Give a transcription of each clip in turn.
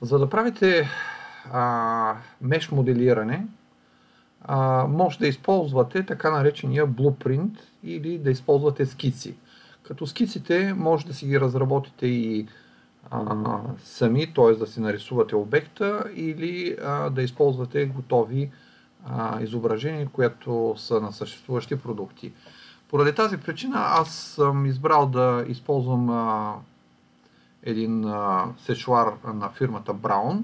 За да правите а, меш моделиране, а, може да използвате така наречения blueprint или да използвате скици. Като скиците може да си ги разработите и а, сами, т.е. да си нарисувате обекта или а, да използвате готови а, изображения, които са на съществуващи продукти. Поради тази причина аз съм избрал да използвам един а, на фирмата Brown.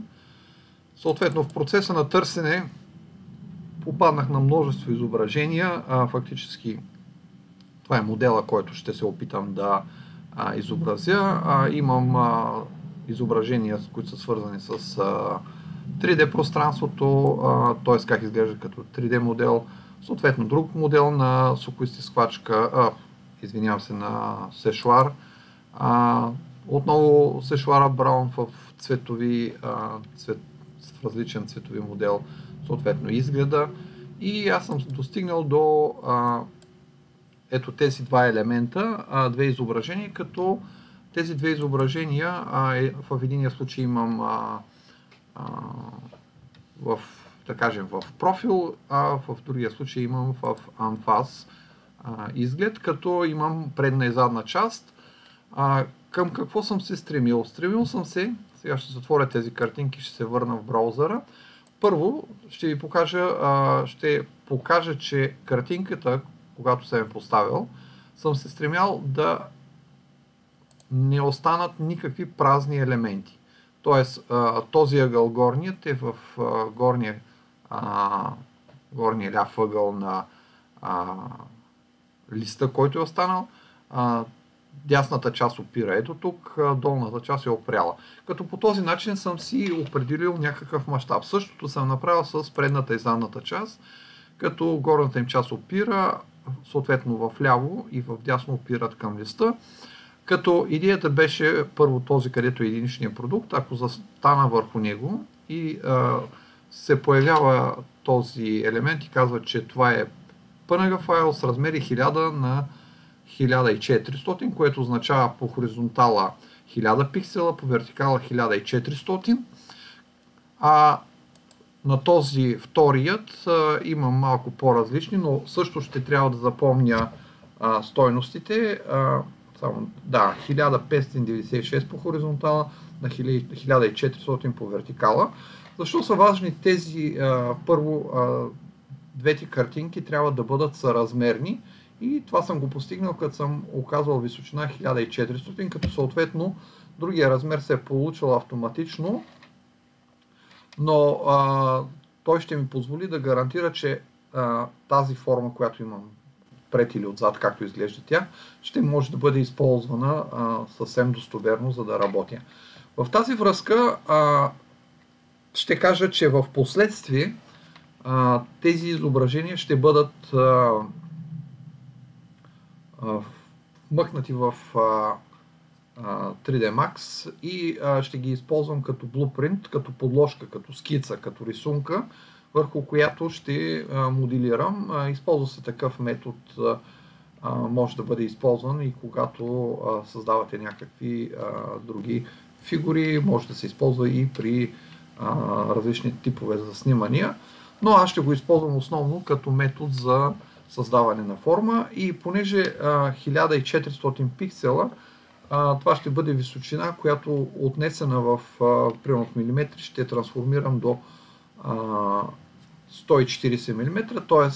Съответно в процеса на търсене попаднах на множество изображения. Фактически това е модела, който ще се опитам да изобразя. Имам изображения, които са свързани с а, 3D пространството, т.е. как изглежда като 3D модел, съответно друг модел на сокоисти схвачка, а, извинявам се, на сешуар. Отново сешуара Браун в цветови, а, цвет, в различен цветови модел, съответно изгледа. И аз съм достигнал до а, ето тези два елемента, а, две изображения, като тези две изображения, а, е, в единия случай имам а, а, в, да кажем, в профил, а в другия случай имам в анфас а, изглед, като имам предна и задна част. А, към какво съм се стремил? Стремил съм се, сега ще затворя тези картинки, ще се върна в браузъра. Първо ще ви покажа, а, ще покажа, че картинката, когато съм я поставил, съм се стремял да не останат никакви празни елементи. Тоест, този ъгъл горният е в горния, горния ляв ъгъл на листа, който е останал. Дясната част опира ето тук, долната част е опряла. Като по този начин съм си определил някакъв мащаб. Същото съм направил с предната и задната част, като горната им част опира, съответно в ляво и в дясно опират към листа. Като идеята беше първо този, където е единичния продукт, ако застана върху него и а, се появява този елемент и казва, че това е PNG файл с размери 1000 на 1400, което означава по хоризонтала 1000 пиксела, по вертикала 1400. А на този вторият а, имам малко по-различни, но също ще трябва да запомня а, стойностите. А, само, да, 1596 по хоризонтала, на 1400 по вертикала. Защо са важни тези, а, първо, а, двете картинки трябва да бъдат съразмерни и това съм го постигнал, като съм оказал височина 1400, като съответно другия размер се е получил автоматично, но а, той ще ми позволи да гарантира, че а, тази форма, която имам отпред или отзад, както изглежда тя, ще може да бъде използвана а, съвсем достоверно, за да работя. В тази връзка а, ще кажа, че в последствие тези изображения ще бъдат а, а, мъкнати в а, 3D Max и ще ги използвам като blueprint, като подложка, като скица, като рисунка, върху която ще моделирам. Използва се такъв метод, може да бъде използван и когато създавате някакви други фигури, може да се използва и при различни типове за снимания, но аз ще го използвам основно като метод за създаване на форма и понеже 1400 пиксела, това ще бъде височина, която отнесена в, примерно в милиметри ще трансформирам до 140 мм, т.е.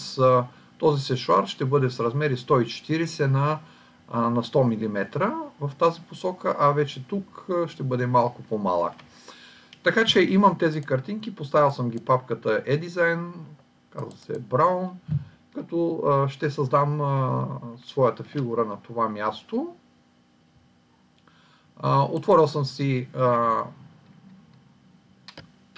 този сешуар ще бъде с размери 140 на, на 100 мм в тази посока, а вече тук ще бъде малко по-малък. Така че имам тези картинки, поставил съм ги папката eDesign, казва се Brown, като ще създам своята фигура на това място. отворил съм си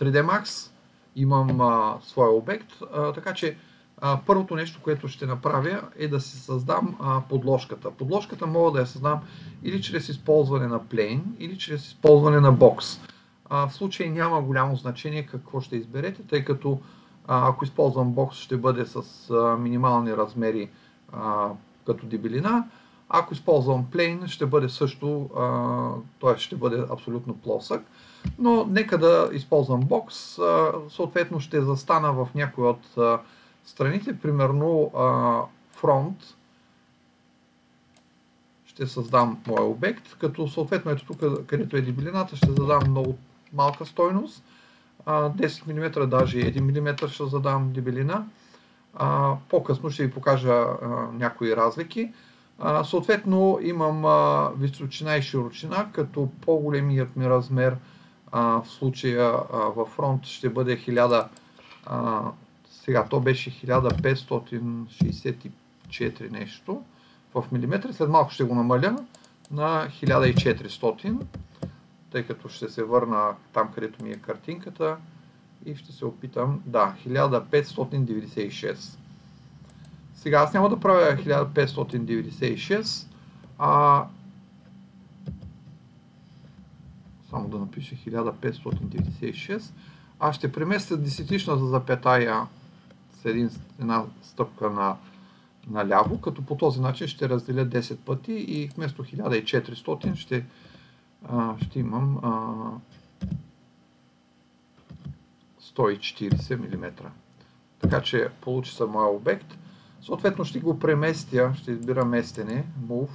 3D Max, имам а, своя обект, а, така че а, първото нещо, което ще направя е да си създам а, подложката. Подложката мога да я създам или чрез използване на plane, или чрез използване на. А, в случай няма голямо значение какво ще изберете, тъй като а, ако използвам бокс ще бъде с минимални размери като дебелина, ако използвам plane ще бъде също, т.е. ще бъде абсолютно плосък. но нека да използвам бокс. Съответно ще застана в някои от страните, примерно фронт. Ще създам моя обект, като съответно ето тук, където е дебелината, ще задам много малка стойност. 10 мм, даже 1 мм ще задам дебелина. По-късно ще ви покажа някои разлики. Съответно имам височина и широчина, като по-големият ми размер в случая във фронт ще бъде 1000, сега то беше 1564 нещо в милиметри, след малко ще го намаля на 1400 тъй като ще се върна там, където ми е картинката и ще се опитам, да, 1596. Сега аз няма да правя 1596, а само да напиша 1596, аз ще преместя десетичната запетая с един, една стъпка на, наляво, като по този начин ще разделя 10 пъти и вместо 1400 ще а, ще имам а, 140 мм. Така че получи съм моя обект. Съответно ще го преместя, ще избира местене, Move.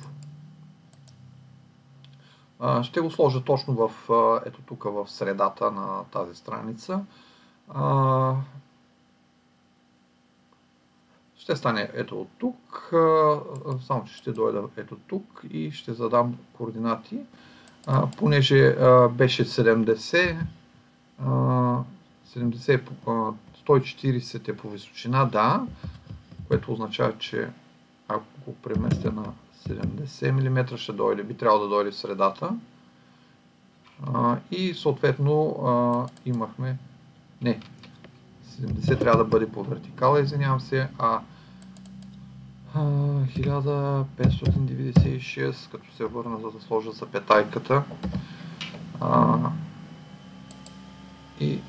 А, ще го сложа точно в, ето тук в средата на тази страница. А, ще стане ето от тук, само че ще дойда ето тук и ще задам координати а, понеже а, беше 70, а, 70 а, 140 е по височина, да, което означава, че ако го преместя на 70 мм ще дойде, би трябвало да дойде в средата. А, и съответно а, имахме, не, 70 трябва да бъде по вертикала, извинявам се, а 1596, като се върна за да сложа запетайката. А, и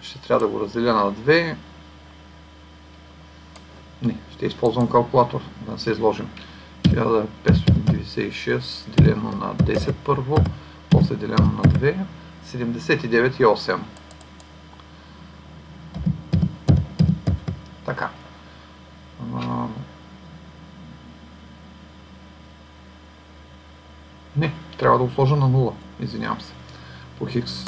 ще трябва да го разделя на две. Не, ще използвам калкулатор, да се изложим. 1596 делено на 10 първо, после делено на 2, 79,8. Така. Не, трябва да го сложа на 0. Извинявам се. По хикс.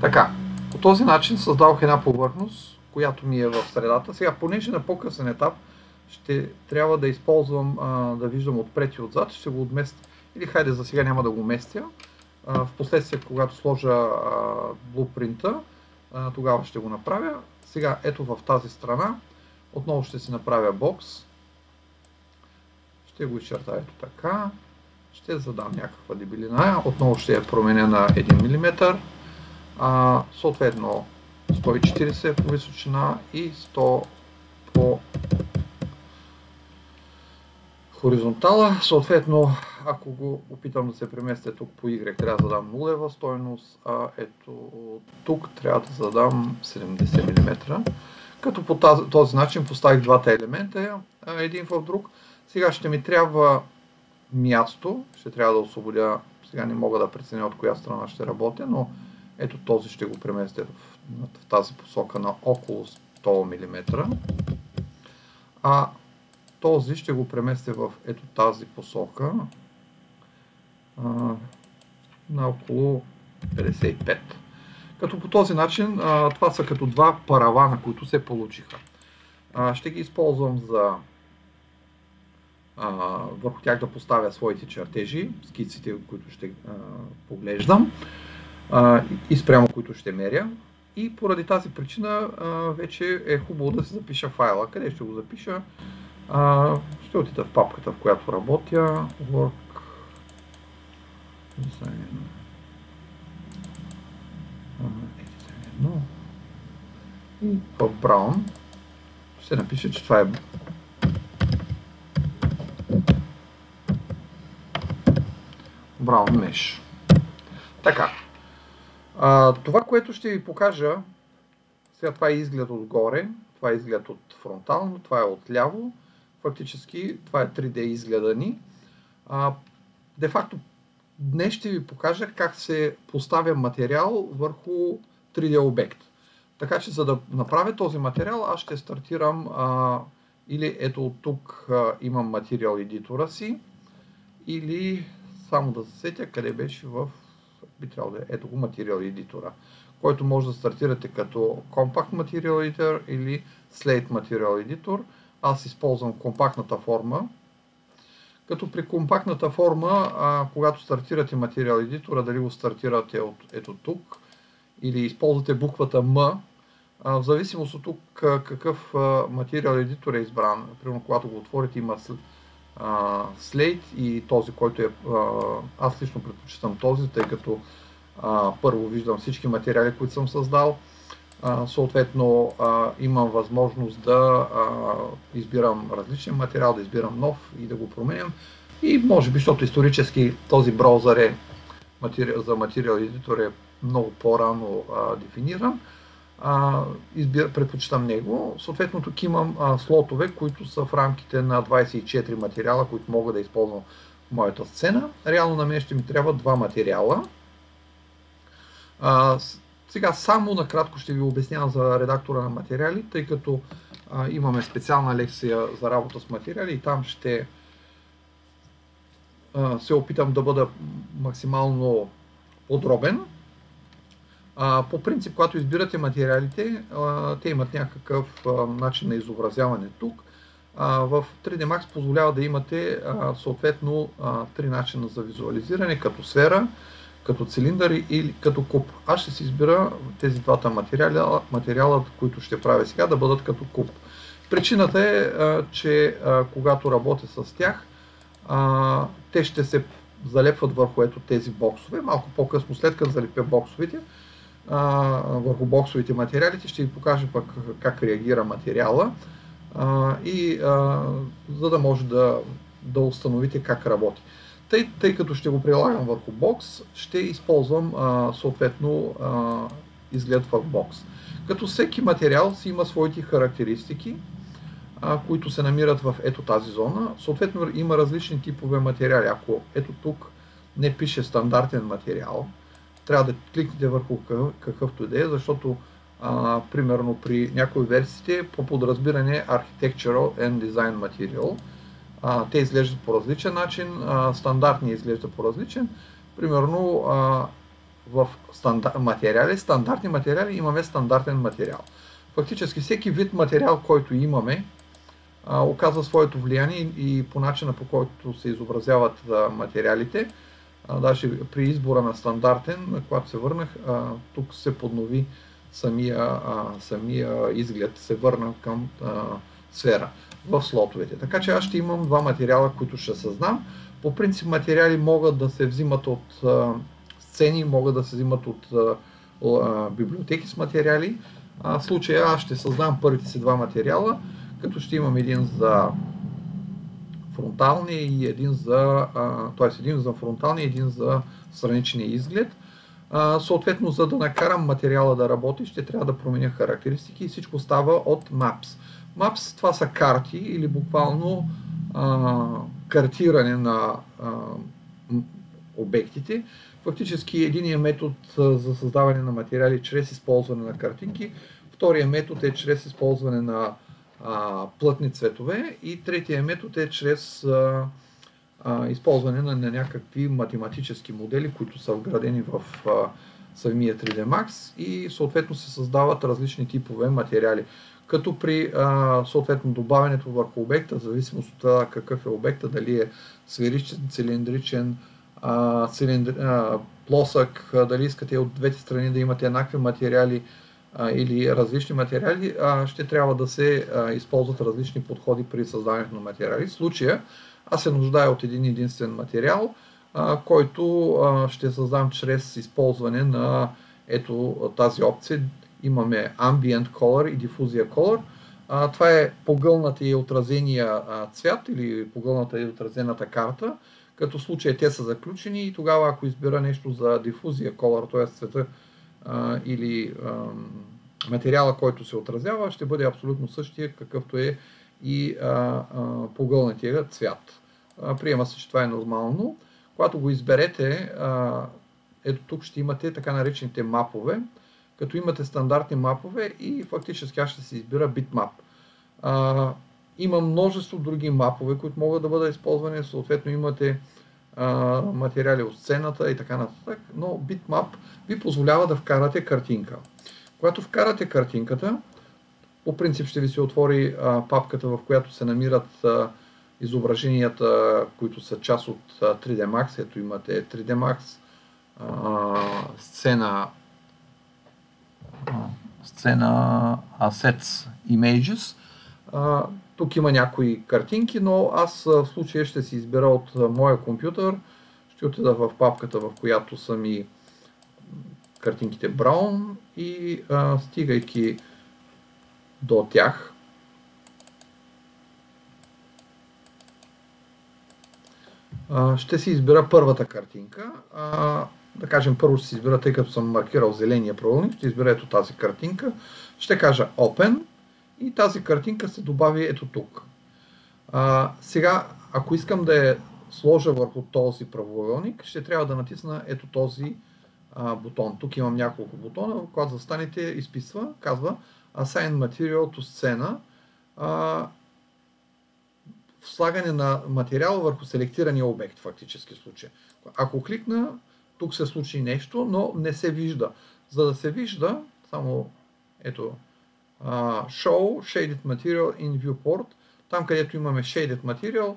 Така. По този начин създавах една повърхност, която ми е в средата. Сега, понеже на по-късен етап ще трябва да използвам, а, да виждам отпред и отзад, ще го отместя. Или хайде за сега няма да го местя. в последствие, когато сложа блупринта, тогава ще го направя. Сега, ето в тази страна, отново ще си направя бокс. Ще го изчертая ето така ще задам някаква дебелина, отново ще я променя на 1 мм, а, съответно 140 по височина и 100 по хоризонтала. Съответно, ако го опитам да се преместя тук по Y, трябва да задам нулева стойност, а ето тук трябва да задам 70 мм. Като по този начин поставих двата елемента, един в друг. Сега ще ми трябва място. Ще трябва да освободя, сега не мога да преценя от коя страна ще работя, но ето този ще го преместя в, в тази посока на около 100 мм. А този ще го преместя в ето тази посока а, на около 55. Като по този начин това са като два паравана, които се получиха. Ще ги използвам за а, върху тях да поставя своите чертежи, скиците, които ще а, поглеждам а, и спрямо които ще меря. И поради тази причина а, вече е хубаво да се запиша файла. Къде ще го запиша? А, ще отида в папката, в която работя. Work Design. И в Brown ще напиша, че това е Brown Mesh. Така. А, това, което ще ви покажа, сега това е изглед отгоре, това е изглед от фронтално, това е от ляво. Фактически това е 3D изгледа ни. А, де факто Днес ще ви покажа как се поставя материал върху 3D обект. Така че за да направя този материал, аз ще стартирам а, или ето от тук а, имам материал едитора си, или само да се сетя къде беше в би трябвало да е ето го материал едитора, който може да стартирате като Compact Material Editor или Slate Material Editor. Аз използвам компактната форма, като при компактната форма, а, когато стартирате материал едитора, дали го стартирате от ето тук или използвате буквата М, а, в зависимост от тук какъв материал едитор е избран. Примерно, когато го отворите, има а, Slate и този, който е... Аз лично предпочитам този, тъй като първо виждам всички материали, които съм създал. Съответно, имам възможност да избирам различен материал, да избирам нов и да го променям. И може би, защото исторически този браузър е за материал едитор е много по-рано дефиниран, а, избир, предпочитам него. Съответно, тук имам а, слотове, които са в рамките на 24 материала, които мога да използвам в моята сцена. Реално на мен ще ми трябва два материала. А, сега само накратко ще ви обяснявам за редактора на материали, тъй като а, имаме специална лекция за работа с материали и там ще а, се опитам да бъда максимално подробен. А, по принцип, когато избирате материалите, а, те имат някакъв а, начин на изобразяване тук. А, в 3D Max позволява да имате а, съответно а, три начина за визуализиране, като сфера, като цилиндър или като куб. Аз ще си избира тези двата материала, материала, които ще правя сега, да бъдат като куб. Причината е, а, че а, когато работя с тях, а, те ще се залепват върху ето тези боксове. Малко по-късно, след като залепя боксовете, а, върху боксовите материалите, ще ви покажа пък как реагира материала и за да може да, да установите как работи. Тъй, тъй като ще го прилагам върху бокс, ще използвам съответно изглед в бокс. Като всеки материал си има своите характеристики, които се намират в ето тази зона. Съответно има различни типове материали. Ако ето тук не пише стандартен материал, трябва да кликнете върху какъвто и да е, защото примерно при някои версиите по подразбиране Architectural and Design Material те изглеждат по различен начин, а, стандартни изглежда по различен. Примерно в материали, стандартни материали имаме стандартен материал. Фактически всеки вид материал, който имаме, оказва своето влияние и, и по начина по който се изобразяват а, материалите. Даже при избора на стандартен, когато се върнах, тук се поднови самия, самия изглед, се върна към сфера в слотовете. Така че аз ще имам два материала, които ще създам. По принцип материали могат да се взимат от сцени, могат да се взимат от библиотеки с материали. В случая аз ще създам първите си два материала, като ще имам един за фронталния и един за, т.е. един за фронталния и един за страничния изглед. Съответно, за да накарам материала да работи, ще трябва да променя характеристики и всичко става от Maps. Maps това са карти или буквално картиране на обектите. Фактически единият метод за създаване на материали чрез използване на картинки, втория метод е чрез използване на а, плътни цветове и третия метод е чрез а, а, използване на, на някакви математически модели, които са вградени в а, самия 3D Max и съответно се създават различни типове материали. Като при а, съответно добавянето върху обекта, в зависимост от това какъв е обекта, дали е сферичен, цилиндричен, а, цилиндр, а, плосък, а, дали искате от двете страни да имате еднакви материали, или различни материали, ще трябва да се използват различни подходи при създаването на материали. В случая аз се нуждая от един единствен материал, който ще създам чрез използване на ето тази опция. Имаме Ambient Color и Diffusia Color. Това е погълната и отразения цвят или погълната и отразената карта. Като случай те са заключени и тогава ако избира нещо за дифузия color, т.е. цвета а, или а, материала, който се отразява, ще бъде абсолютно същия, какъвто е и а, а, погълнатия цвят. А, приема се, че това е нормално. Когато го изберете, а, ето тук ще имате така наречените мапове, като имате стандартни мапове и фактически аз ще се избира bitmap. А, има множество други мапове, които могат да бъдат използвани, съответно имате материали от сцената и така нататък, но bitmap ви позволява да вкарате картинка. Когато вкарате картинката, по принцип ще ви се отвори папката, в която се намират изображенията, които са част от а, 3D Max. Ето имате 3D Max, сцена, сцена Assets Images. Тук има някои картинки, но аз в случая ще си избера от моя компютър. Ще отида в папката, в която са ми картинките Brown и стигайки до тях. Ще си избера първата картинка. Да кажем, първо ще си избера, тъй като съм маркирал зеления правилник, ще избера ето тази картинка. Ще кажа Open и тази картинка се добави ето тук. сега, ако искам да я сложа върху този правоъгълник, ще трябва да натисна ето този бутон. Тук имам няколко бутона, когато застанете, изписва, казва assign material to сцена, а, слагане на материал върху селектирания обект, фактически случай. Ако кликна, тук се случи нещо, но не се вижда. За да се вижда, само ето, uh, Show Shaded Material in Viewport, там където имаме Shaded Material,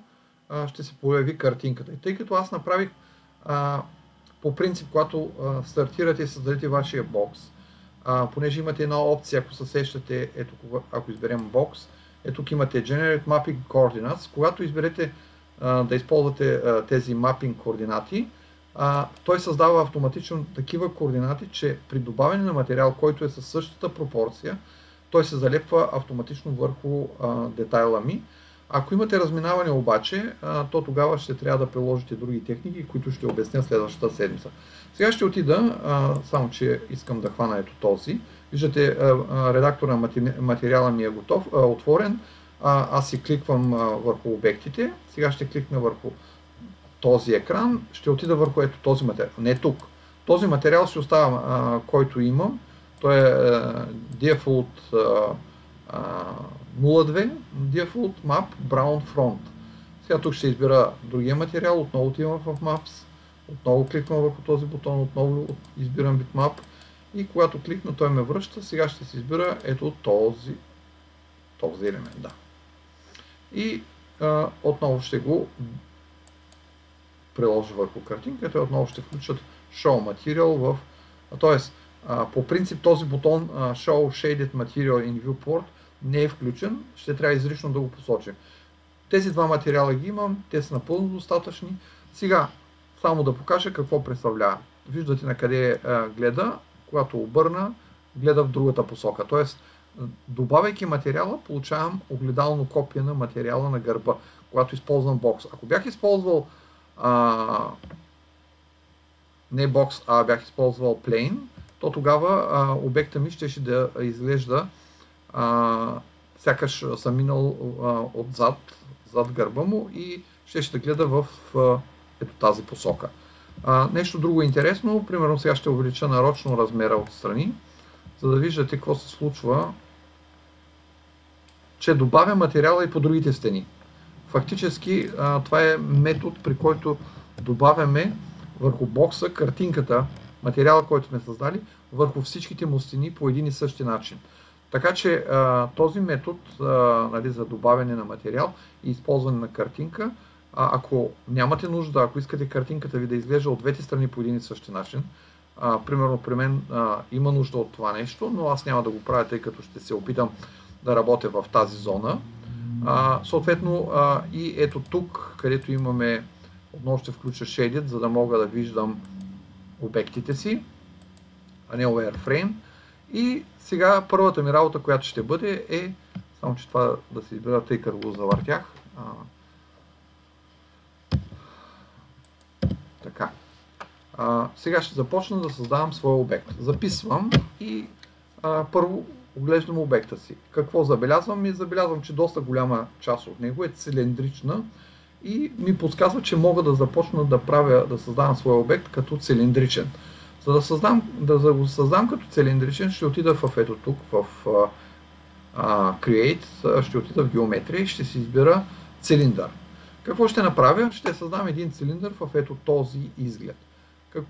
ще се появи картинката. И тъй като аз направих по принцип, когато стартирате и създадете вашия бокс, а, понеже имате една опция, ако се сещате, ако изберем бокс, ето тук имате Generate Mapping Coordinates. Когато изберете а, да използвате а, тези mapping координати, а, той създава автоматично такива координати, че при добавяне на материал, който е със същата пропорция, той се залепва автоматично върху детайла ми. Ако имате разминаване обаче, то тогава ще трябва да приложите други техники, които ще обясня следващата седмица. Сега ще отида, само че искам да хвана ето този. Виждате, а, редактора на материала ми е готов, отворен. Аз си кликвам върху обектите. Сега ще кликна върху този екран. Ще отида върху ето този материал. Не тук. Този материал ще оставя, който имам. Той е а, default а, а, 02, default map brown front. Сега тук ще избера другия материал. Отново отивам в Maps отново кликвам върху този бутон, отново избирам bitmap и когато кликна той ме връща. Сега ще се избира ето този, този елемент. Да. И а, отново ще го приложа върху картинката и отново ще включат Show Material в... Тоест, по принцип този бутон Show Shaded Material in Viewport не е включен, ще трябва изрично да го посочим. Тези два материала ги имам, те са напълно достатъчни. Сега, само да покажа какво представлява. Виждате на къде гледа, когато обърна, гледа в другата посока. Тоест, добавяйки материала, получавам огледално копия на материала на гърба, когато използвам бокс. Ако бях използвал не бокс, а бях използвал plane, то тогава а, обекта ми ще, ще да изглежда а, сякаш съм минал а, отзад, зад гърба му и ще ще гледа в а, ето тази посока. А, нещо друго интересно, примерно сега ще увелича нарочно размера отстрани, за да виждате какво се случва, че добавя материала и по другите стени. Фактически а, това е метод, при който добавяме върху бокса картинката, материала, който сме създали, върху всичките му стени по един и същи начин. Така че а, този метод а, нали, за добавяне на материал и използване на картинка а, ако нямате нужда, ако искате картинката ви да изглежда от двете страни по един и същи начин, а, примерно при мен а, има нужда от това нещо, но аз няма да го правя, тъй като ще се опитам да работя в тази зона. А, съответно а, и ето тук, където имаме, отново ще включа Shaded, за да мога да виждам обектите си, а не Wireframe. И сега първата ми работа, която ще бъде е, само че това да се избера, тъй като го завъртях, Така. А, сега ще започна да създавам своя обект. Записвам и а, първо оглеждам обекта си. Какво забелязвам? И забелязвам, че доста голяма част от него е цилиндрична и ми подсказва, че мога да започна да правя, да създавам своя обект като цилиндричен. За да, създам, да го създам като цилиндричен, ще отида в ето тук, в uh, Create, ще отида в геометрия и ще си избера цилиндър. Какво ще направя? Ще създам един цилиндър в ето този изглед. Как,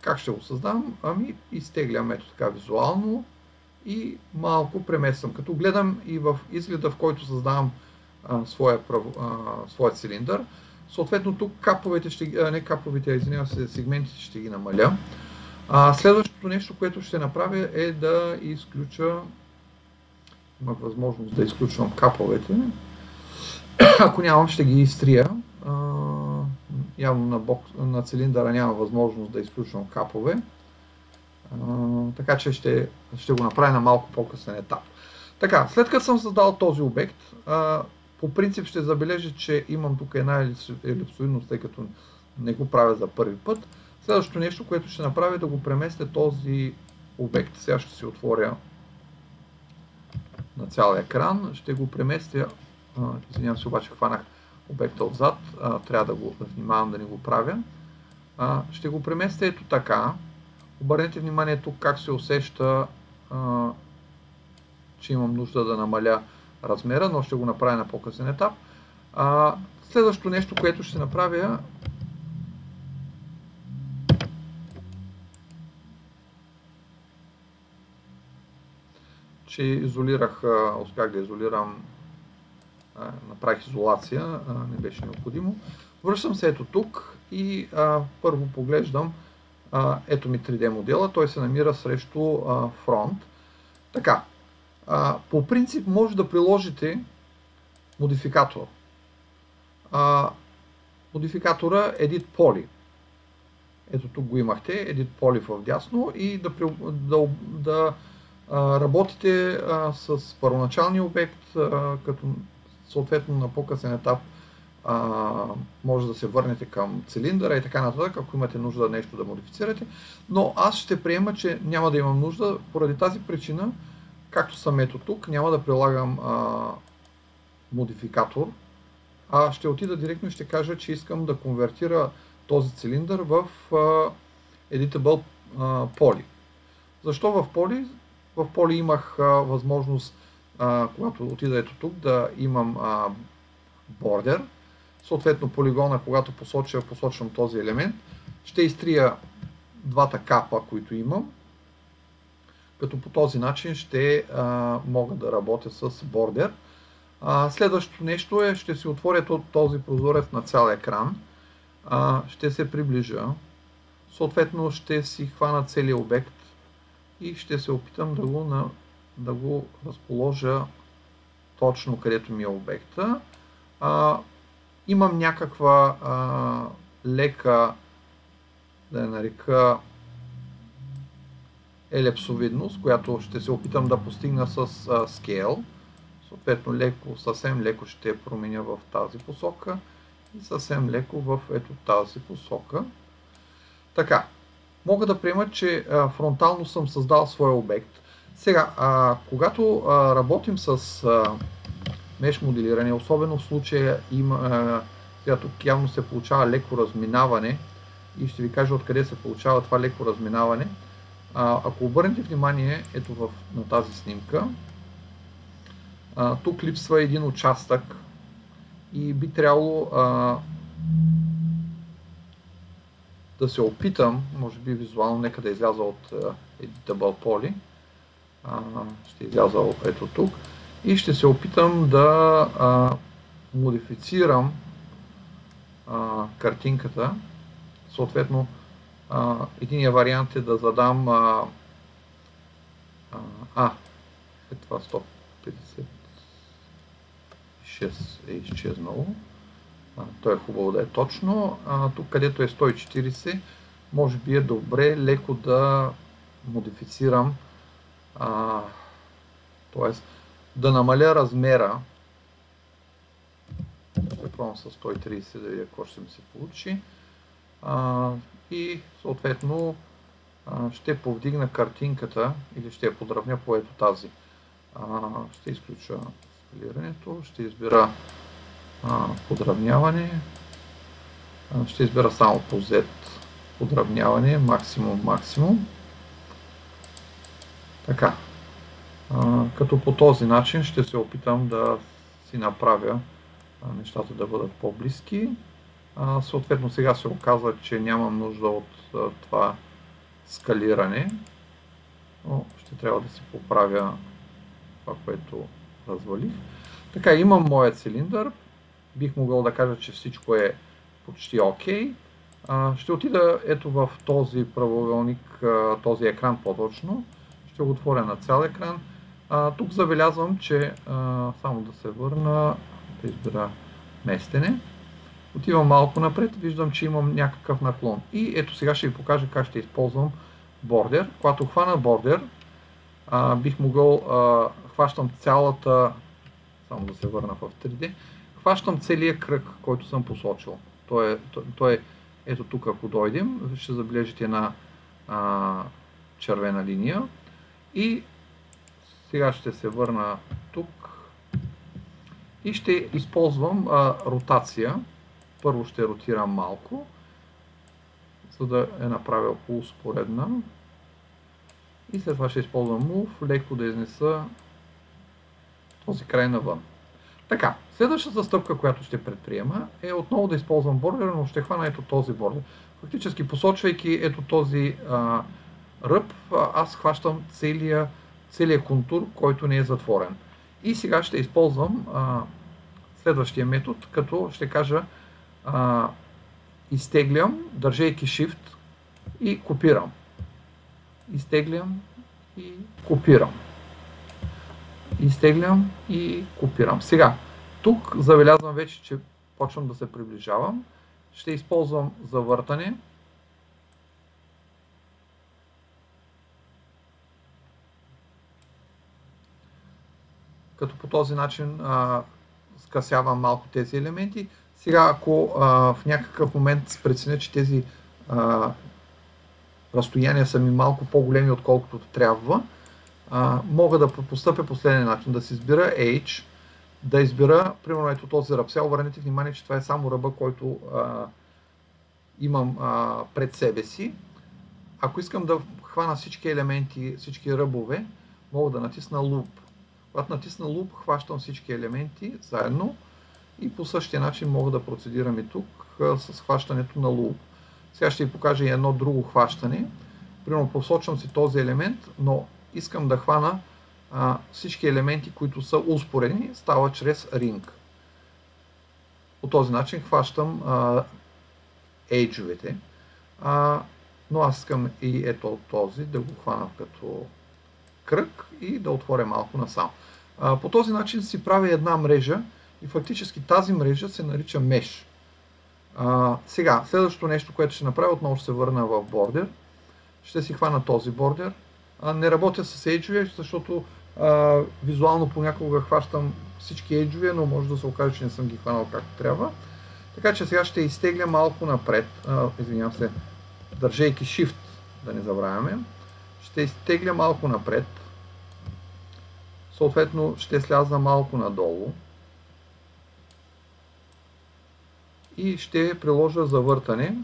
как ще го създам? Ами изтеглям ето така визуално и малко премествам. Като гледам и в изгледа, в който създавам своя, своя цилиндър, съответно тук каповете ще, не каповете, извинявам се, сегментите ще ги намаля. А, следващото нещо, което ще направя е да изключа, имах възможност да изключвам каповете, ако нямам, ще ги изтрия. А, явно на, бокс, на цилиндъра няма възможност да изключвам капове. А, така че ще, ще го направя на малко по-късен етап. Така, след като съм създал този обект, а, по принцип ще забележа, че имам тук една елипсоидност, тъй като не го правя за първи път. Следващото нещо, което ще направя е да го преместя този обект. Сега ще си отворя на цял екран. Ще го преместя, извинявам се, обаче хванах обекта отзад, трябва да го внимавам да не го правя. Ще го преместя ето така. Обърнете внимание тук как се усеща, че имам нужда да намаля размера, но ще го направя на по-късен етап. Следващото нещо, което ще направя че изолирах, успях да изолирам, направих изолация, не беше необходимо. Връщам се ето тук и първо поглеждам ето ми 3D модела, той се намира срещу фронт. Така, по принцип може да приложите модификатор. Модификатора Edit Poly. Ето тук го имахте, Edit Poly в дясно и да, да, да работите с първоначалния обект, като съответно на по-късен етап може да се върнете към цилиндъра и така нататък, ако имате нужда нещо да модифицирате. Но аз ще приема, че няма да имам нужда, поради тази причина, както съм ето тук, няма да прилагам а, модификатор, а ще отида директно и ще кажа, че искам да конвертира този цилиндър в а, Editable а, Poly. Защо в Poly? В поле имах а, възможност, а, когато отида ето тук, да имам а, бордер. Съответно полигона, когато посоча, посочвам този елемент, ще изтрия двата капа, които имам, като по този начин ще а, мога да работя с бордер. А, следващото нещо е, ще си отворя този прозорец на цял екран, а, ще се приближа, съответно ще си хвана целият обект, и ще се опитам да го, на, да го разположа точно където ми е обекта. А, имам някаква а, лека, да я нарека, елепсовидност, която ще се опитам да постигна с scale. Съответно, леко, съвсем леко ще променя в тази посока и съвсем леко в ето тази посока. Така, мога да приема, че фронтално съм създал своя обект. Сега, а, когато а, работим с меш моделиране, особено в случая има, сега тук явно се получава леко разминаване и ще ви кажа откъде се получава това леко разминаване. А, ако обърнете внимание, ето в, на тази снимка, а, тук липсва един участък и би трябвало а, да се опитам, може би визуално, нека да изляза от Editable Poly. ще изляза ето тук. И ще се опитам да а, модифицирам а, картинката. Съответно, а, единия вариант е да задам а, а, а това 156 е изчезнало то е хубаво да е точно. А, тук където е 140, може би е добре леко да модифицирам, т.е. да намаля размера. Ще пробвам с 130 да видя какво ще ми се получи. А, и съответно ще повдигна картинката или ще я подравня по ето тази. Ще изключа скалирането, ще избера подравняване. Ще избера само по Z подравняване, максимум, максимум. Така. Като по този начин ще се опитам да си направя нещата да бъдат по-близки. Съответно сега се оказва, че нямам нужда от а, това скалиране, но ще трябва да си поправя това, което развалих. Така, имам моя цилиндър. Бих могъл да кажа, че всичко е почти окей. Okay. Ще отида ето в този правоъгълник, този екран по-точно. Ще го отворя на цял екран. Тук забелязвам, че само да се върна, да избера местене. Отивам малко напред, виждам, че имам някакъв наклон. И ето сега ще ви покажа как ще използвам бордер. Когато хвана бордер, бих могъл, хващам цялата само да се върна в 3D, хващам целият кръг, който съм посочил. Той е, той е ето тук, ако дойдем, ще забележите една а, червена линия и сега ще се върна тук и ще използвам а, ротация. Първо ще ротирам малко, за да е направя полуспоредна. И след това ще използвам Move, леко да изнеса този край навън. Така, следващата стъпка, която ще предприема е отново да използвам бордер, но ще хвана ето този бордер. Фактически, посочвайки ето този ръб, аз хващам целия, контур, който не е затворен. И сега ще използвам следващия метод, като ще кажа а, изтеглям, държейки Shift и копирам. Изтеглям и копирам изтеглям и копирам. Сега, тук забелязвам вече, че почвам да се приближавам. Ще използвам завъртане. Като по този начин а, скъсявам малко тези елементи. Сега, ако а, в някакъв момент преценя, че тези а, разстояния са ми малко по-големи, отколкото трябва, а, мога да постъпя последния начин. Да си избира H, да избира, примерно ето този ръб. Сега обърнете внимание, че това е само ръба, който а, имам а, пред себе си. Ако искам да хвана всички елементи, всички ръбове, мога да натисна Loop. Когато натисна Loop, хващам всички елементи заедно и по същия начин мога да процедирам и тук а, с хващането на Loop. Сега ще ви покажа и едно друго хващане. Примерно посочвам си този елемент, но искам да хвана а, всички елементи, които са успорени, става чрез Ring. По този начин хващам ейджовете. но аз искам и ето този да го хвана като кръг и да отворя малко насам. А, по този начин си правя една мрежа и фактически тази мрежа се нарича Mesh. А, сега, следващото нещо, което ще направя, отново ще се върна в бордер. Ще си хвана този бордер, не работя с ейджове, защото а, визуално понякога хващам всички ейджове, но може да се окаже, че не съм ги хванал както трябва. Така че сега ще изтегля малко напред, а, извинявам се, държейки Shift, да не забравяме. Ще изтегля малко напред, съответно ще сляза малко надолу и ще приложа завъртане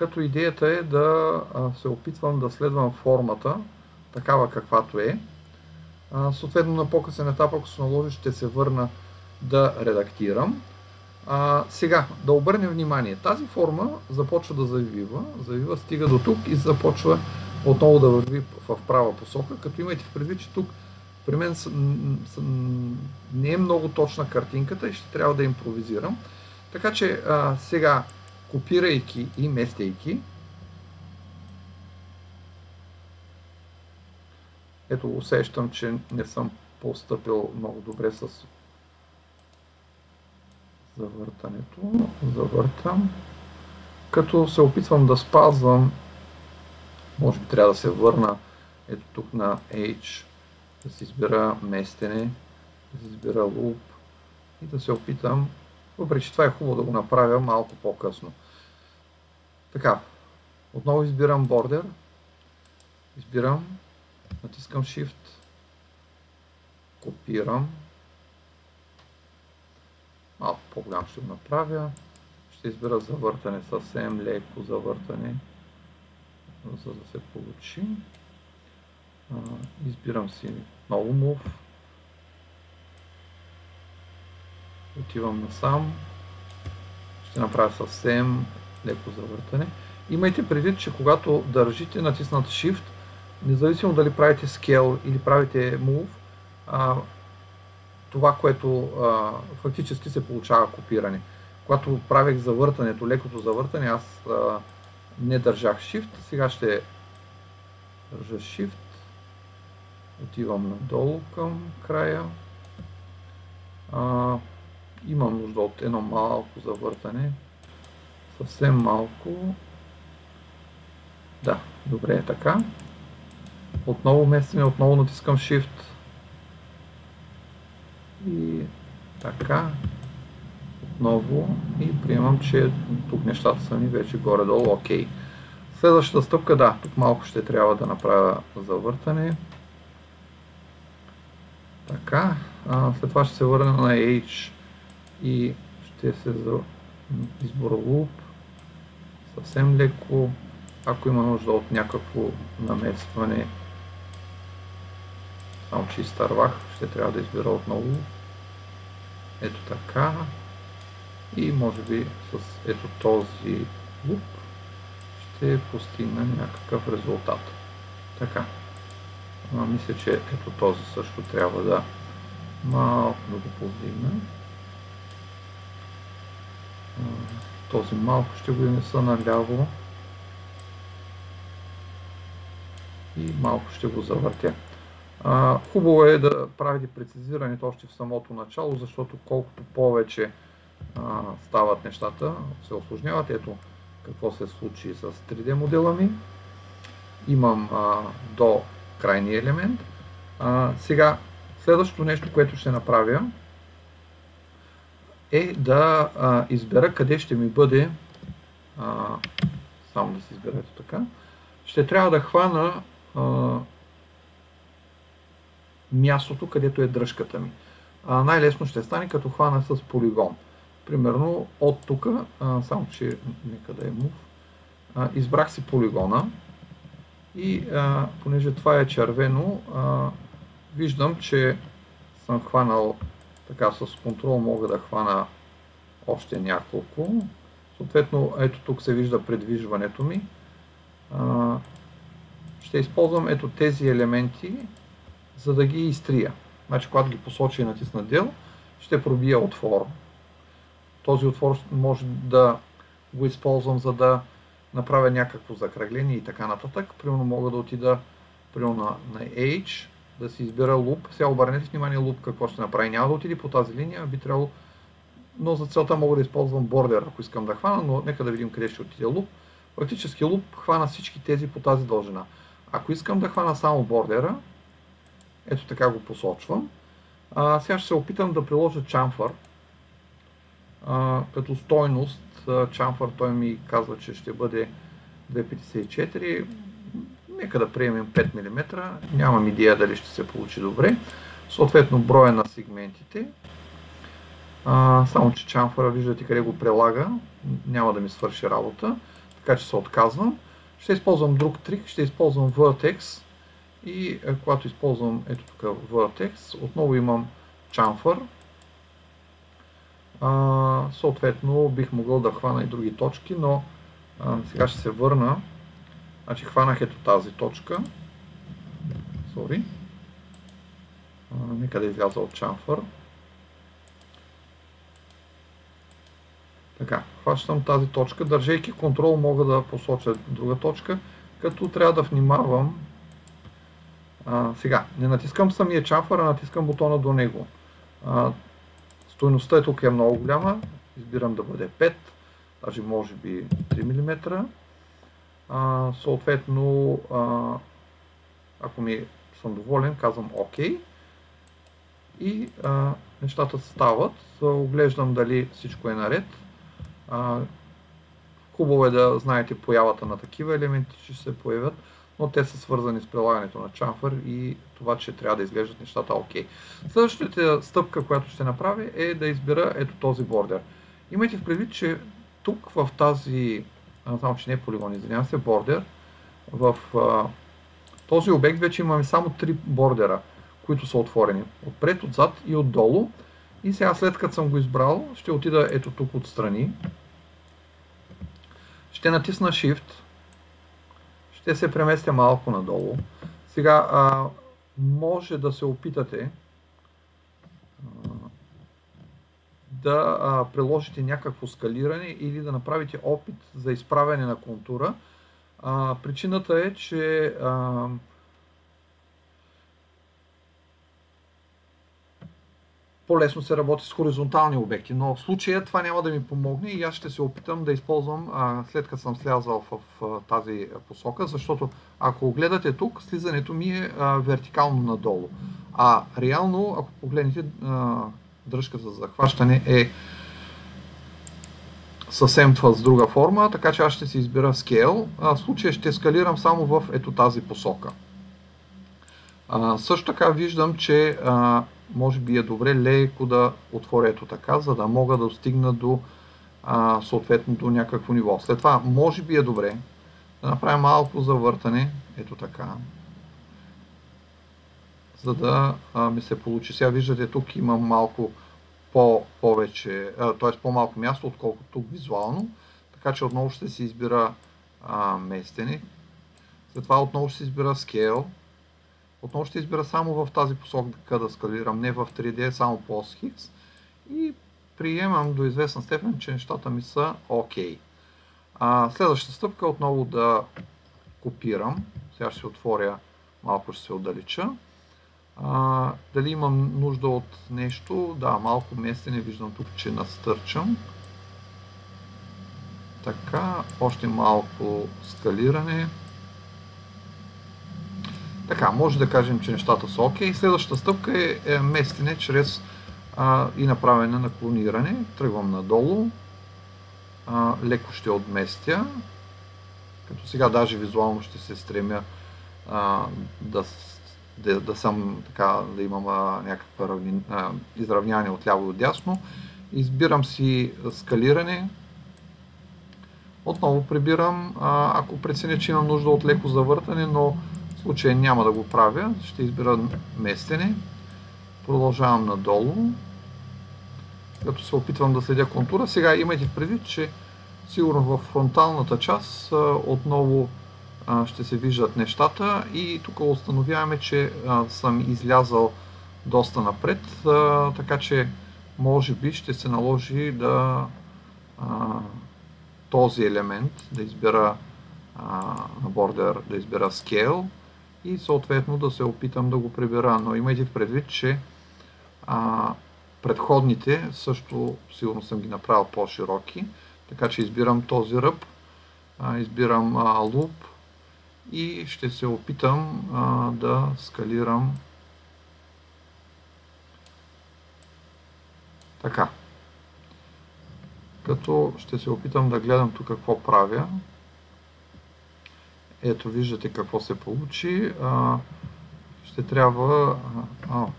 като идеята е да се опитвам да следвам формата такава каквато е. Съответно на по-късен етап, ако се наложи, ще се върна да редактирам. Сега, да обърнем внимание. Тази форма започва да завива, завива, стига до тук и започва отново да върви в права посока, като имайте в предвид, че тук при мен не е много точна картинката и ще трябва да импровизирам. Така че а, сега копирайки и местейки, ето усещам, че не съм постъпил много добре с завъртането. Завъртам. Като се опитвам да спазвам, може би трябва да се върна ето тук на H, да си избира местене, да си избира loop и да се опитам въпреки, че това е хубаво да го направя малко по-късно. Така, отново избирам бордер, избирам, натискам Shift, копирам, малко по-голям ще го направя. Ще избера завъртане, съвсем леко завъртане, за да се получи. Избирам си много мов. Отивам насам. Ще направя съвсем леко завъртане. Имайте предвид, че когато държите натиснат Shift, независимо дали правите Scale или правите Move, това, което фактически се получава копиране. Когато правех завъртането, лекото завъртане, аз не държах Shift, сега ще държа Shift, отивам надолу към края. А, имам нужда от едно малко завъртане, съвсем малко. Да, добре е така. Отново местене, отново натискам Shift, и така, отново и приемам, че тук нещата са ми вече горе-долу окей. Следващата стъпка, да, тук малко ще трябва да направя завъртане. Така, а, след това ще се върна на H и ще се за избора Loop. Съвсем леко, ако има нужда от някакво наместване, само че изтървах, ще трябва да избера отново. Ето така. И може би с ето този луп ще постигна някакъв резултат. Така. А, мисля, че ето този също трябва да малко да го повдигна. Този малко ще го изнеса наляво. И малко ще го завъртя. Хубаво е да правите прецизирането още в самото начало, защото колкото повече стават нещата, се осложняват. Ето какво се случи с 3D модела ми. Имам до крайния елемент. Сега, следващото нещо, което ще направя, е да избера къде ще ми бъде, само да си изберете така, ще трябва да хвана мястото, където е дръжката ми. най-лесно ще стане като хвана с полигон. Примерно от тук, само че нека да е мув, избрах си полигона и а, понеже това е червено, а, виждам, че съм хванал така с контрол мога да хвана още няколко. Съответно, ето тук се вижда предвижването ми. А, ще използвам ето тези елементи за да ги изтрия. Значи, когато ги посоча и натисна дел, ще пробия отвор. Този отвор може да го използвам, за да направя някакво закръгление и така нататък. Примерно мога да отида примерно на, на H, да си избера луп. Сега обърнете внимание луп какво ще направи. Няма да отиде по тази линия, би трябвало но за целта мога да използвам бордер, ако искам да хвана, но нека да видим къде ще отиде луп. Фактически луп хвана всички тези по тази дължина. Ако искам да хвана само бордера, ето така го посочвам. А, сега ще се опитам да приложа чамфър. Като стойност, чамфър той ми казва, че ще бъде 2,54. Нека да приемем 5 мм. Нямам идея дали ще се получи добре. Съответно броя на сегментите. Само, че чамфъра виждате къде го прилага. Няма да ми свърши работа. Така че се отказвам. Ще използвам друг трик. Ще използвам Vertex и когато използвам ето тук Vertex, отново имам chamfer. Съответно бих могъл да хвана и други точки, но сега ще се върна. Значи хванах ето тази точка. Sorry. Нека да изляза от chamfer. Така, хващам тази точка. Държейки контрол мога да посоча друга точка, като трябва да внимавам сега, не натискам самия чамфър, а натискам бутона до него. Стойността е тук е много голяма. Избирам да бъде 5, даже може би 3 мм. А, съответно, а, ако ми съм доволен, казвам ОК. И а, нещата стават. Оглеждам дали всичко е наред. А, хубаво е да знаете появата на такива елементи, че се появят но те са свързани с прилагането на чамфър и това, че трябва да изглеждат нещата окей. Okay. Следващата стъпка, която ще направи е да избера ето този бордер. Имайте в предвид, че тук в тази, само че не е полигон, извинявам се, бордер, в а, този обект вече имаме само три бордера, които са отворени. Отпред, отзад и отдолу. И сега след като съм го избрал, ще отида ето тук отстрани. Ще натисна Shift. Ще се преместя малко надолу. Сега а, може да се опитате а, да а, приложите някакво скалиране или да направите опит за изправяне на контура. А, причината е, че а, по-лесно се работи с хоризонтални обекти, но в случая това няма да ми помогне и аз ще се опитам да използвам а, след като съм слязал в, в тази посока, защото ако гледате тук, слизането ми е а, вертикално надолу. А реално, ако погледнете, а, дръжката за захващане е съвсем с друга форма, така че аз ще си избера Scale. А, в случая ще скалирам само в ето тази посока. А, също така виждам, че а, може би е добре леко да отворя ето така, за да мога да стигна до а, съответно някакво ниво. След това, може би е добре да направя малко завъртане, ето така, за да а, ми се получи. Сега виждате, тук имам малко по, повече, т.е. по-малко място, отколкото тук визуално. Така че отново ще си избира а, местене. След това отново ще си избира Scale. Отново ще избера само в тази посока да скалирам, не в 3D, само по OS И приемам до известна степен, че нещата ми са окей. Okay. Следващата стъпка е отново да копирам. Сега ще отворя, малко ще се отдалеча. А, дали имам нужда от нещо? Да, малко местене виждам тук, че настърчам. Така, още малко скалиране. Така, може да кажем, че нещата са окей. Следващата стъпка е, е местене чрез а, и направене на клониране. Тръгвам надолу. А, леко ще отместя. Като сега даже визуално ще се стремя а, да, да, да съм така, да имам а, някаква равни, а, изравняване от ляво и от дясно. Избирам си скалиране. Отново прибирам, а, ако преценя, че имам нужда от леко завъртане, но в случая няма да го правя. Ще избера местене. Продължавам надолу. Като се опитвам да следя контура. Сега имайте предвид, че сигурно в фронталната част отново ще се виждат нещата и тук установяваме, че съм излязал доста напред, така че може би ще се наложи да този елемент да избера на бордер, да избера Scale и съответно да се опитам да го прибера. Но имайте в предвид, че а, предходните също сигурно съм ги направил по-широки, така че избирам този ръб, а, избирам луп и ще се опитам а, да скалирам така. Като ще се опитам да гледам тук какво правя. Ето виждате какво се получи. Ще трябва...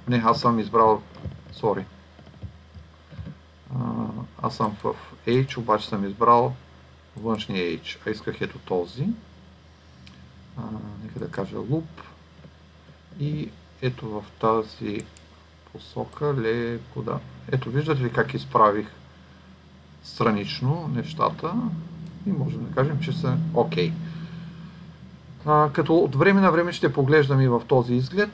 Не, аз съм избрал... Sorry. аз съм в H, обаче съм избрал външния H. А исках ето този. Нека да кажа loop. И ето в тази посока леко да... Ето виждате ли как изправих странично нещата и можем да кажем, че са окей. Okay. Като от време на време ще поглеждам и в този изглед.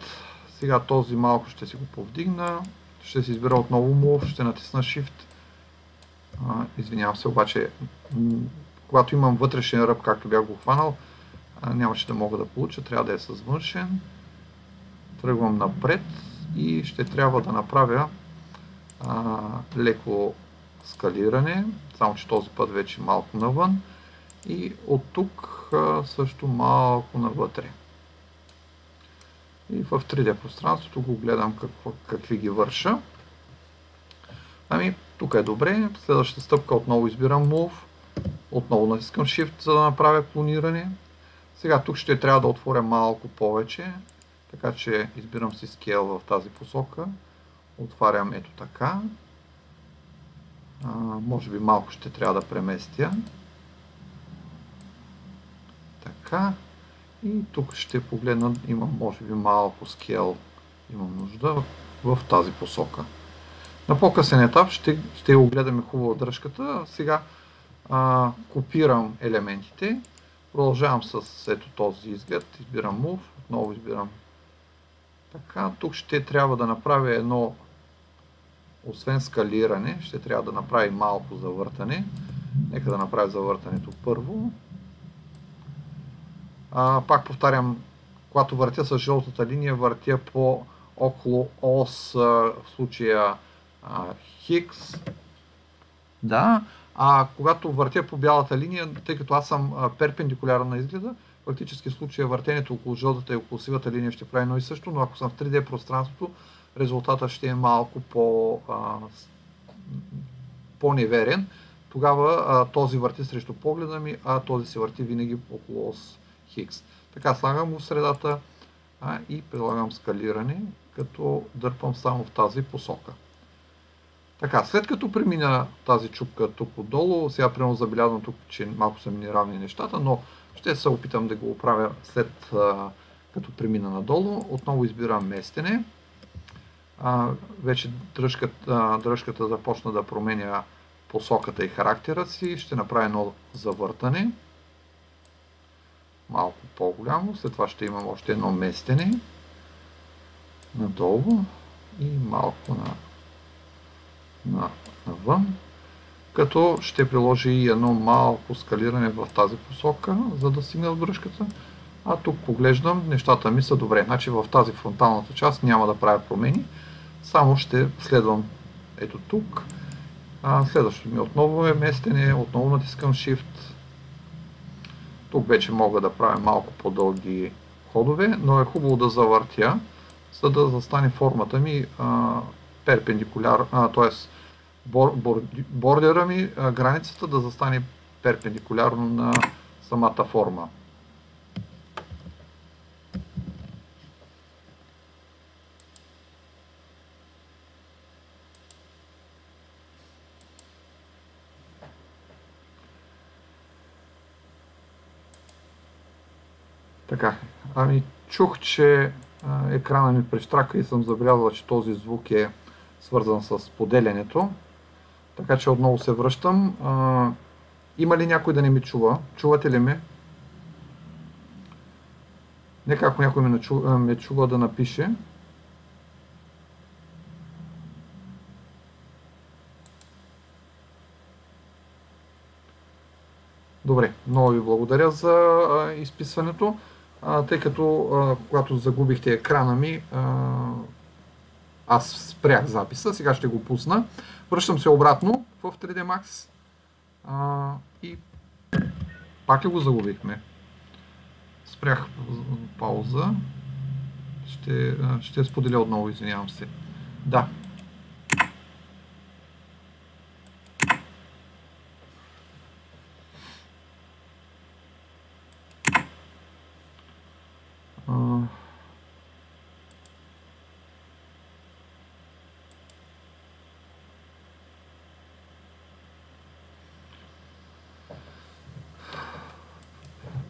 Сега този малко ще си го повдигна. Ще си избера отново Move, ще натисна Shift. Извинявам се, обаче, когато имам вътрешен ръб, както бях го хванал, нямаше да мога да получа, трябва да е с външен. Тръгвам напред и ще трябва да направя леко скалиране, само че този път вече малко навън. И от тук също малко навътре. И в 3D пространството го гледам какво, какви ги върша. Ами, тук е добре. Следващата стъпка отново избирам Move. Отново натискам Shift, за да направя клониране. Сега тук ще трябва да отворя малко повече, така че избирам си скел в тази посока. Отварям ето така. Може би малко ще трябва да преместя. Така. И тук ще погледна, имам може би малко скел, имам нужда в тази посока. На по-късен етап ще, ще огледаме хубаво дръжката. Сега а, копирам елементите. Продължавам с ето този изглед. Избирам Move. Отново избирам така. Тук ще трябва да направя едно освен скалиране, ще трябва да направи малко завъртане. Нека да направя завъртането първо. А, пак повтарям, когато въртя с жълтата линия, въртя по около ос, в случая Хикс. Да, а когато въртя по бялата линия, тъй като аз съм перпендикулярна на изгледа, фактически в случая въртенето около жълтата и около сивата линия ще прави едно и също, но ако съм в 3D пространството, резултата ще е малко по, а, по-неверен. Тогава а, този върти срещу погледа ми, а този се върти винаги около ос Хикс. Така слагам го в средата а, и прилагам скалиране, като дърпам само в тази посока. Така, след като премина тази чупка тук отдолу, сега примерно забелязвам тук, че малко са ми неравни нещата, но ще се опитам да го оправя след като премина надолу. Отново избирам местене. А, вече дръжката, дръжката започна да променя посоката и характера си. Ще направя едно завъртане. Малко по-голямо. След това ще имам още едно местене. Надолу. И малко на на, навън, като ще приложи и едно малко скалиране в тази посока, за да стигне от дръжката. А тук поглеждам, нещата ми са добре. Значи в тази фронталната част няма да правя промени, само ще следвам ето тук. А, следващото ми отново е местене, отново натискам Shift. Тук вече мога да правя малко по-дълги ходове, но е хубаво да завъртя, за да застане формата ми перпендикуляр, т.е бор, бор, бордера ми, границата да застане перпендикулярно на самата форма. Така, ами чух, че екрана ми прещрака и съм забелязал, че този звук е свързан с поделянето. Така че отново се връщам. А, има ли някой да не ми чува? Чувате ли ме? Нека ако някой ме, начу... ме чува да напише. Добре, много ви благодаря за изписването, а, тъй като а, когато загубихте екрана ми, а, аз спрях записа, сега ще го пусна. Връщам се обратно в 3D Max а, и пак ли го загубихме? Спрях пауза. Ще, ще споделя отново, извинявам се. Да.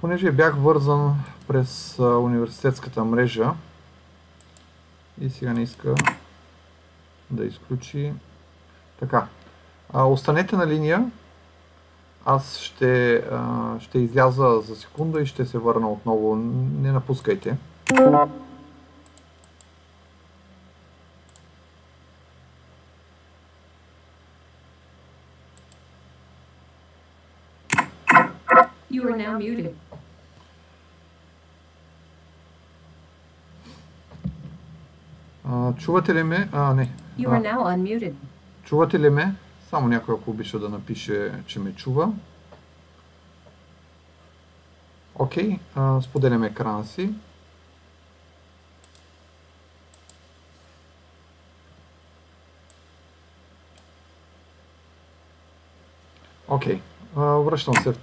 Понеже бях вързан през университетската мрежа и сега не иска да изключи. Така, останете на линия. Аз ще, ще изляза за секунда и ще се върна отново. Не напускайте. You are now muted. Чувате ли ме? А, не. You are now unmuted. Чувате ли ме? Само някой, ако обича да напише, че ме чува. Окей, okay, споделяме екрана си. Окей, okay, връщам се.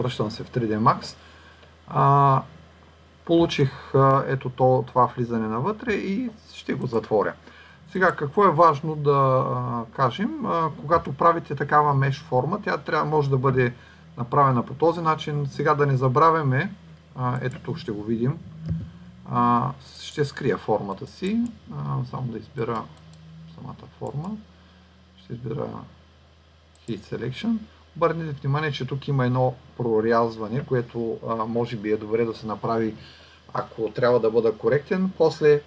Връщам се в 3D Max. А, получих а, ето то, това влизане навътре и ще го затворя. Сега, какво е важно да а, кажем? А, когато правите такава меш форма, тя трябва, може да бъде направена по този начин. Сега да не забравяме, а, ето тук ще го видим, а, ще скрия формата си, а, само да избера самата форма, ще избера Heat Selection. Обърнете внимание, че тук има едно прорязване, което а, може би е добре да се направи, ако трябва да бъда коректен. После,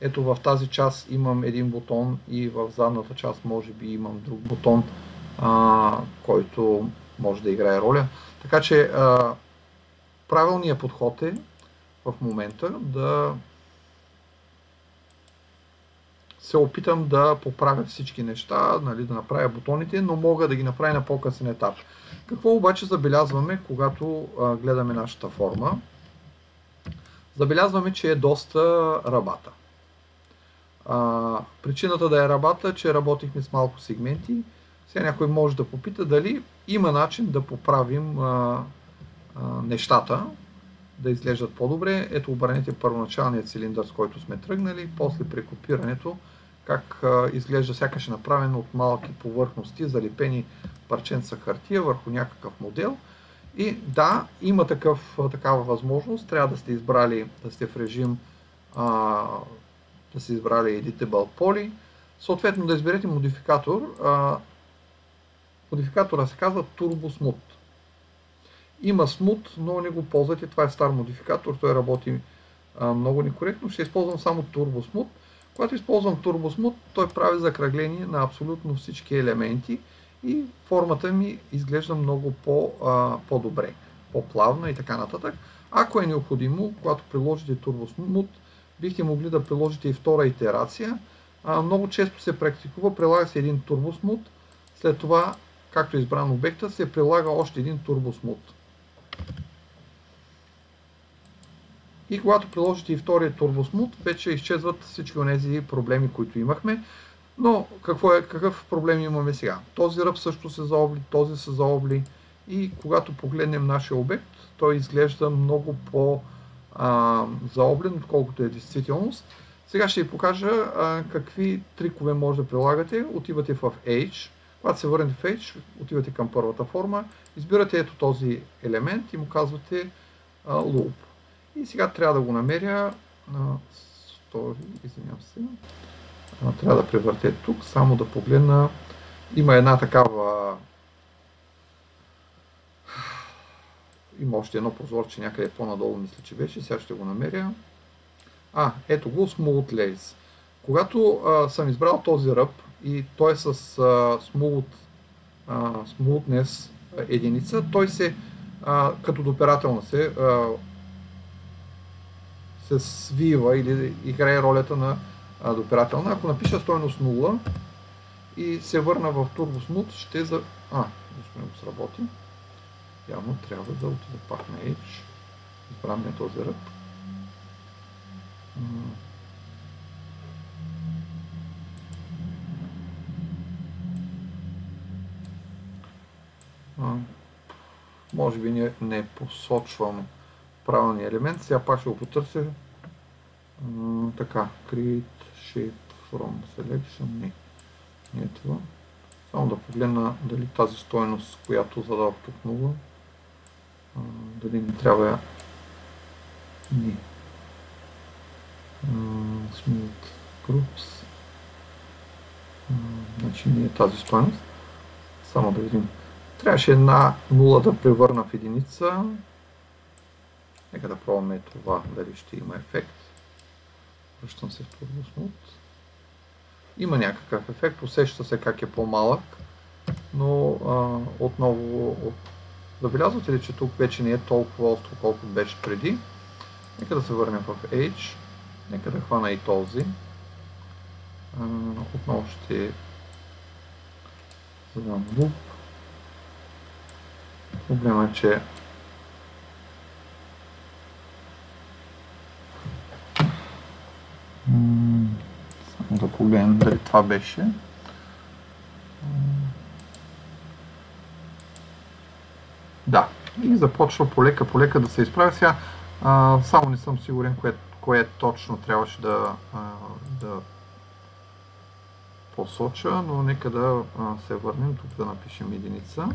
ето в тази част имам един бутон и в задната част може би имам друг бутон, а, който може да играе роля. Така че а, правилният подход е в момента да се опитам да поправя всички неща, нали, да направя бутоните, но мога да ги направя на по-късен етап. Какво обаче забелязваме, когато а, гледаме нашата форма? Забелязваме, че е доста рабата. А, причината да е рабата, че работихме с малко сегменти. Сега някой може да попита дали има начин да поправим а, а, нещата, да изглеждат по-добре. Ето обърнете първоначалния цилиндър, с който сме тръгнали, после при копирането как изглежда сякаш е направено от малки повърхности, залепени парченца хартия върху някакъв модел. И да, има такъв, такава възможност. Трябва да сте избрали, да сте в режим, а, да сте избрали Editable Poly. Съответно да изберете модификатор. А, модификатора се казва Turbo Smooth. Има Smooth, но не го ползвате. Това е стар модификатор. Той работи а, много некоректно. Ще използвам само Turbo Smooth. Когато използвам Smooth, той прави закръгление на абсолютно всички елементи и формата ми изглежда много по, по-добре, по-плавна и така нататък. Ако е необходимо, когато приложите Smooth, бихте могли да приложите и втора итерация. А, много често се практикува, прилага се един Smooth, след това, както е избран обекта, се прилага още един Turbo И когато приложите и втория турбосмут, вече изчезват всички от тези проблеми, които имахме. Но какво е, какъв проблем имаме сега? Този ръб също се заобли, този се заобли и когато погледнем нашия обект, той изглежда много по-заоблен, отколкото е действителност. Сега ще ви покажа а, какви трикове може да прилагате. Отивате в H. Когато се върнете в H, отивате към първата форма, избирате ето този елемент и му казвате а, Loop. И сега трябва да го намеря на втори, извинявам се. Трябва да превъртя тук, само да погледна. Има една такава има още едно прозорче някъде по-надолу, мисля, че беше. Сега ще го намеря. А, ето го, Smooth Lace. Когато а, съм избрал този ръб и той е с а, smooth, а, Smoothness единица, той се, а, като допирателна се, а, се свива или играе ролята на допирателна. Ако напиша стойност 0 и се върна в Turbo Smooth, ще за... А, нищо не го сработи. Явно трябва да отида пак на H. Избрам не този ръб. може би не, не посочвам правилния елемент. Сега пак ще го потърся. така, create shape from selection. Не, не е това. Само да погледна дали тази стоеност, която задавах тук 0, дали не трябва не. Smooth groups. значи не е тази стоеност. Само да видим. Трябваше една нула да превърна в единица. Нека да пробваме това, дали ще има ефект. Връщам се в Turbo Има някакъв ефект, усеща се как е по-малък, но отново от... забелязвате ли, че тук вече не е толкова остро, колкото беше преди. Нека да се върнем в H. Нека да хвана и този. Отново ще задам loop. Проблема е, че Само да погледнем дали това беше. Да, и за започва полека полека да се изправя. Сега а, само не съм сигурен кое, кое точно трябваше да, а, да посоча, но нека да а, се върнем. Тук да напишем единица.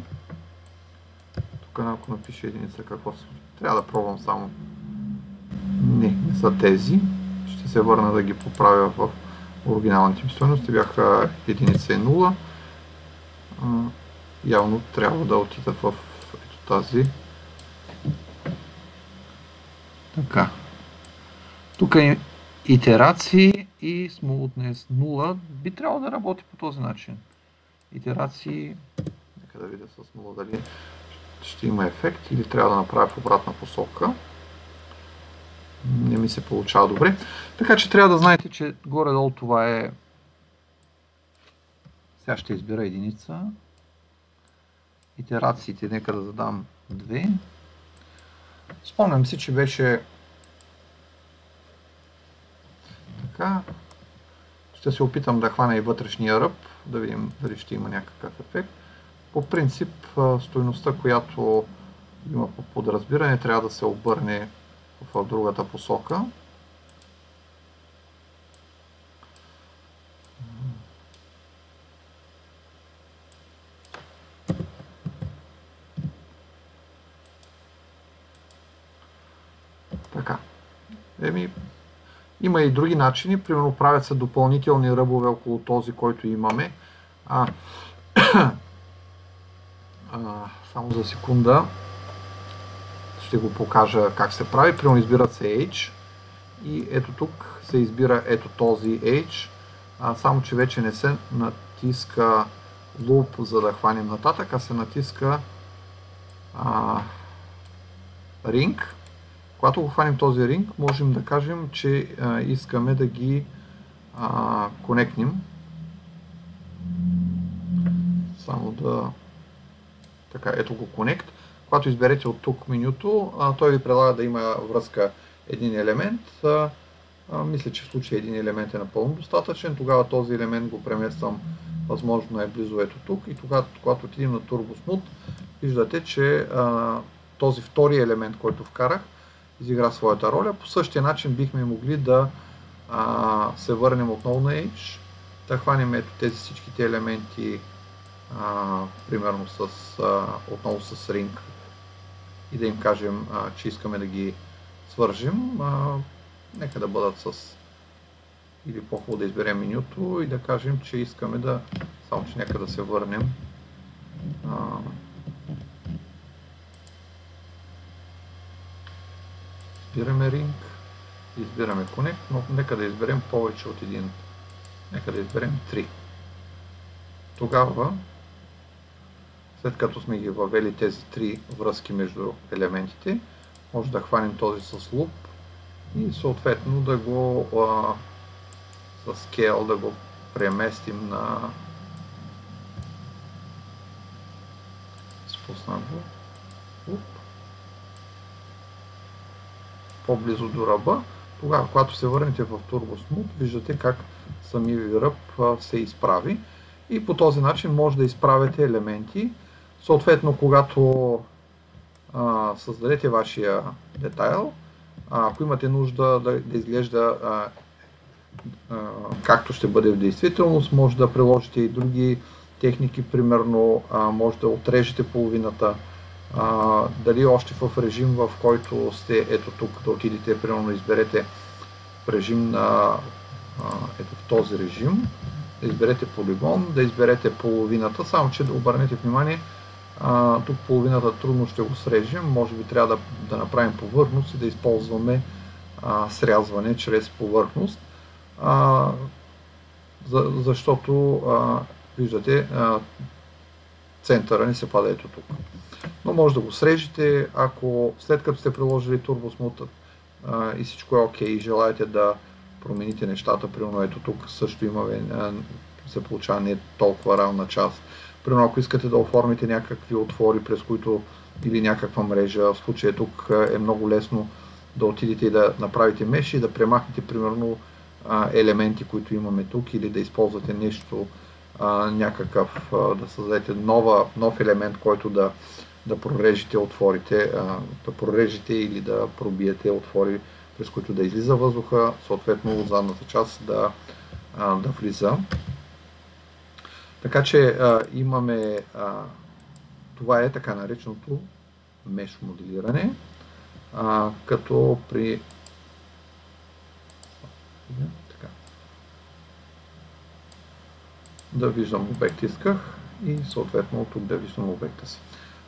Тук ако напише единица, какво се... Трябва да пробвам само. Не, не са тези. Ще се върна да ги поправя в оригиналните ми стоености. Бяха единица и 0. А, явно трябва да отида в ето тази. Така. Тук е итерации и smoothness 0 би трябвало да работи по този начин. Итерации, нека да видя с 0 дали ще има ефект или трябва да направя в обратна посока. Ми се получава добре. Така че трябва да знаете, че горе-долу това е... Сега ще избера единица. Итерациите, нека да задам 2. Спомням си, че беше така. Ще се опитам да хвана и вътрешния ръб, да видим дали ще има някакъв ефект. По принцип, стоеността, която има по подразбиране, трябва да се обърне в другата посока. Така. Еми, има и други начини, примерно правят се допълнителни ръбове около този, който имаме. А, а, само за секунда ще го покажа как се прави. Примерно избират се H и ето тук се избира ето този H, а, само че вече не се натиска loop за да хванем нататък, а се натиска а, ring когато го хванем този ринг, можем да кажем, че а, искаме да ги а, конектнем. Само да... Така, ето го Connect. Когато изберете от тук менюто, той ви предлага да има връзка един елемент. Мисля, че в случая един елемент е напълно достатъчен. Тогава този елемент го премествам възможно най-близо ето тук. И тогава, когато отидем на Turbo Smooth, виждате, че този втори елемент, който вкарах, изигра своята роля. По същия начин бихме могли да се върнем отново на Edge, да хванем ето тези всичките елементи, примерно с, отново с Ring и да им кажем, а, че искаме да ги свържим. А, нека да бъдат с или по-хубаво да изберем менюто и да кажем, че искаме да, само че нека да се върнем. А, Избираме Ring, избираме Connect, но нека да изберем повече от един. Нека да изберем 3. Тогава, след като сме ги въвели тези три връзки между елементите, може да хванем този с Loop и съответно да го а, с Scale да го преместим на спуснат го. по-близо до ръба, тогава, когато се върнете в Turbo Smooth, виждате как самия ви ръб се изправи и по този начин може да изправите елементи. Съответно, когато създадете вашия детайл, ако имате нужда да, да изглежда както ще бъде в действителност, може да приложите и други техники, примерно може да отрежете половината. Дали още в режим, в който сте, ето тук, да отидете, примерно изберете режим на, ето в този режим, да изберете полигон, да изберете половината, само че да обърнете внимание, а, тук половината трудно ще го срежем, може би трябва да, да направим повърхност и да използваме а, срязване чрез повърхност, а, за, защото а, виждате, а, центъра ни се пада ето тук. Но може да го срежете, ако след като сте приложили турбосмута и всичко е окей okay, и желаете да промените нещата, примерно ето тук също имаме, се получава не толкова равна част. Примерно ако искате да оформите някакви отвори, през които или някаква мрежа, в случая тук е много лесно да отидете и да направите меши и да премахнете примерно елементи, които имаме тук или да използвате нещо, някакъв, да създадете нова, нов елемент, който да да прорежете отворите, да прорежете или да пробиете отвори, през които да излиза въздуха, съответно от задната част да, да влиза. Така че имаме, това е така нареченото меш моделиране, като при така. да виждам обект исках и съответно тук да виждам обекта си.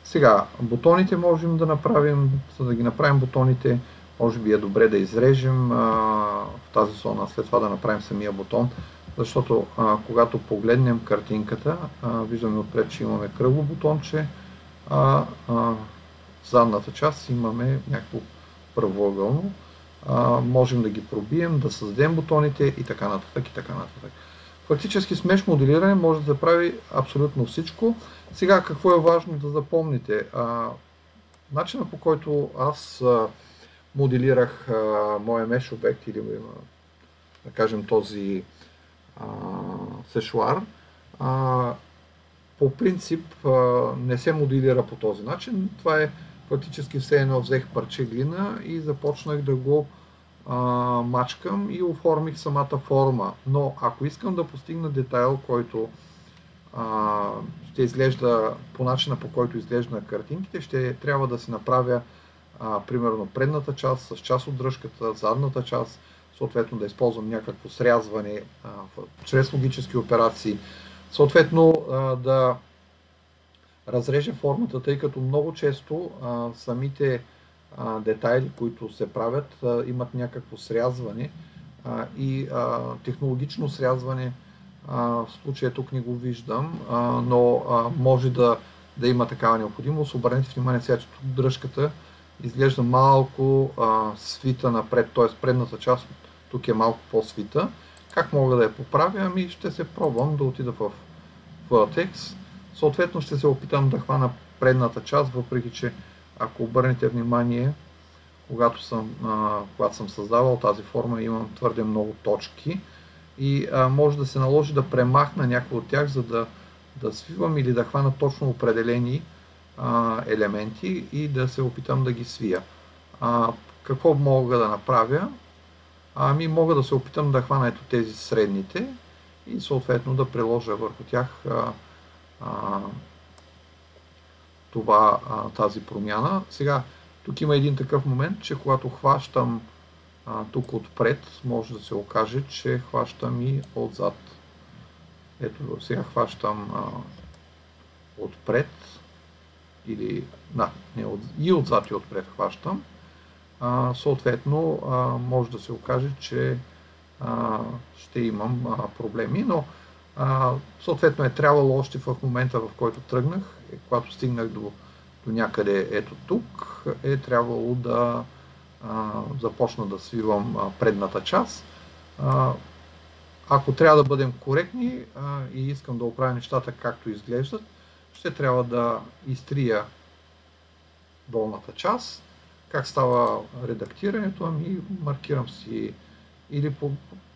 Сега, бутоните можем да направим, за да ги направим бутоните, може би е добре да изрежем а, в тази зона, след това да направим самия бутон, защото а, когато погледнем картинката, а, виждаме отпред, че имаме кръгло бутонче, а, а задната част имаме някакво правоъгълно. А, можем да ги пробием, да създадем бутоните и така нататък и така нататък. Фактически с меш моделиране може да прави абсолютно всичко. Сега какво е важно да запомните? А, начина по който аз а, моделирах а, моя меш обект или да кажем този сешуар, по принцип не се моделира по този начин. Това е фактически все едно взех парче глина и започнах да го а, мачкам и оформих самата форма. Но ако искам да постигна детайл, който а, ще изглежда по начина по който изглежда на картинките, ще трябва да си направя а, примерно предната част с част от дръжката, задната част, съответно да използвам някакво срязване чрез логически операции, съответно да разреже формата, тъй като много често самите детайли, които се правят, имат някакво срязване и технологично срязване в случая тук не го виждам, но може да, да има такава необходимост. Обърнете внимание сега, че тук дръжката изглежда малко свита напред, т.е. предната част тук е малко по-свита. Как мога да я поправя? Ами ще се пробвам да отида в Vertex. Съответно ще се опитам да хвана предната част, въпреки че ако обърнете внимание, когато съм, а, когато съм създавал тази форма, имам твърде много точки и а, може да се наложи да премахна някои от тях, за да, да свивам или да хвана точно определени а, елементи и да се опитам да ги свия. А, какво мога да направя? Ами мога да се опитам да хвана ето тези средните и съответно да приложа върху тях а, а, това, а, тази промяна. Сега, тук има един такъв момент, че когато хващам а, тук отпред, може да се окаже, че хващам и отзад. Ето, сега хващам а, отпред, или да, не, от, и отзад и отпред хващам. Съответно, може да се окаже, че ще имам проблеми, но съответно е трябвало още в момента, в който тръгнах, е, когато стигнах до, до някъде ето тук, е трябвало да започна да свивам предната част. Ако трябва да бъдем коректни и искам да оправя нещата както изглеждат, ще трябва да изтрия долната част. Как става редактирането? Ами маркирам си или по,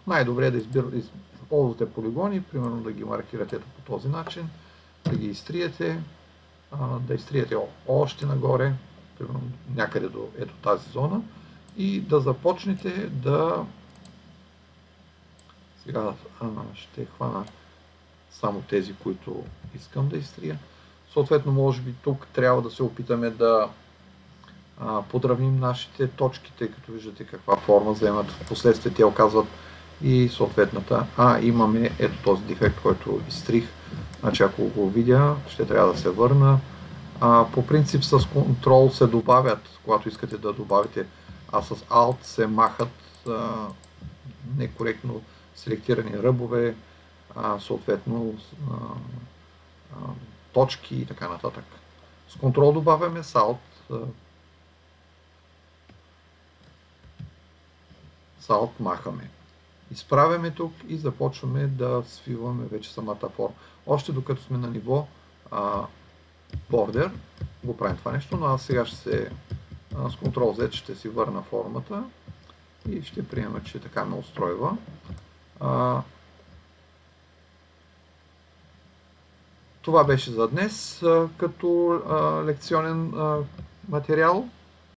най-добре е да избира, ползвате полигони, примерно да ги маркирате ето по този начин, да ги изтриете, да изтриете още нагоре, примерно някъде до ето тази зона и да започнете да сега ще хвана само тези, които искам да изтрия. Съответно, може би тук трябва да се опитаме да подравним нашите точки, тъй като виждате каква форма вземат. Впоследствие те оказват и съответната. А, имаме ето този дефект, който изтрих. Значи ако го видя, ще трябва да се върна. А, по принцип с Ctrl се добавят, когато искате да добавите, а с Alt се махат а, некоректно селектирани ръбове, а, съответно а, а, точки и така нататък. С Ctrl добавяме, с Alt, а, с Alt махаме. Изправяме тук и започваме да свиваме вече самата форма. Още докато сме на ниво а, border, го правим това нещо, но аз сега ще се с Ctrl Z ще си върна формата и ще приема, че така ме устройва. А, Това беше за днес като лекционен материал.